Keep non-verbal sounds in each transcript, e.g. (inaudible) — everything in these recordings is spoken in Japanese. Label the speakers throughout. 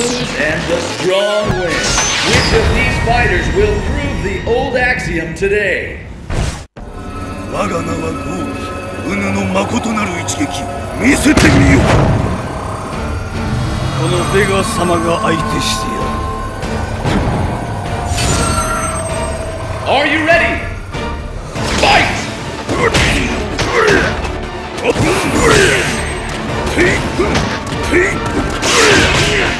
Speaker 1: lose and the strong win. Which of these fighters will prove the old axiom today?
Speaker 2: 我が名はゴールうぬの誠なる一撃見せてみようこのベガ様が相手してやる
Speaker 1: Are you ready? Fight! KO!
Speaker 2: なんだだ恥と知れ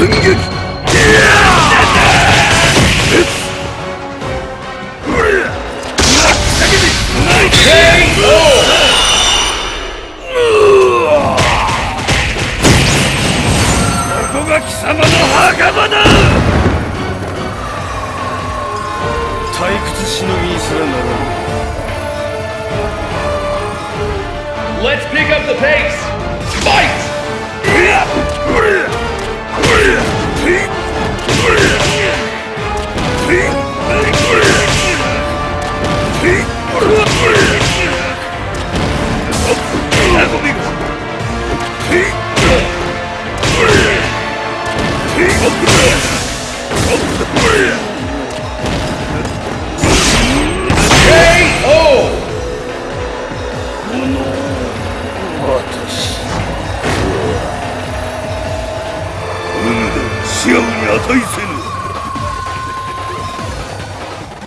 Speaker 2: 一瞬戦撃ここが貴様の墓場だ退屈しのぎにすらならぬ
Speaker 1: Let's pick up the pace! Fight! (laughs)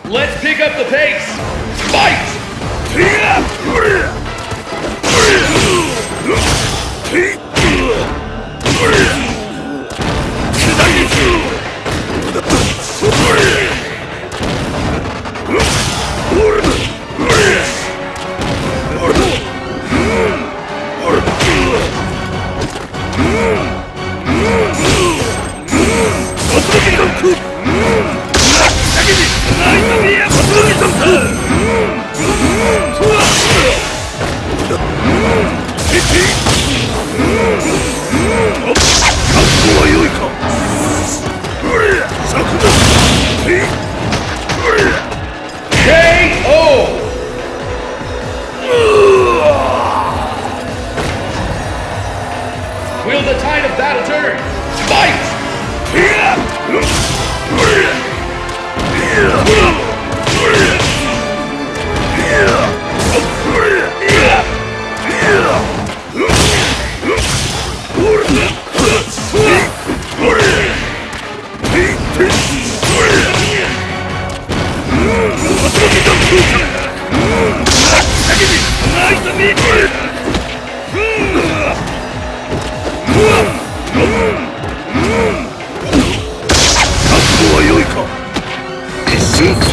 Speaker 1: Let's pick up the pace. Fight! without a turn. Fight!
Speaker 2: 一瞬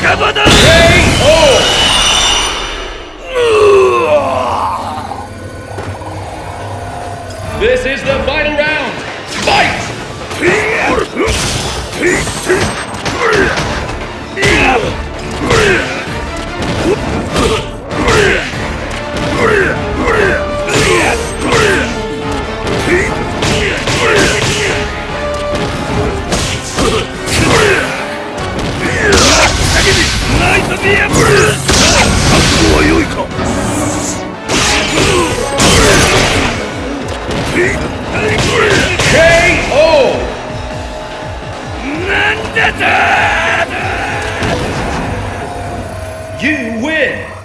Speaker 1: acabando! Ei! You win!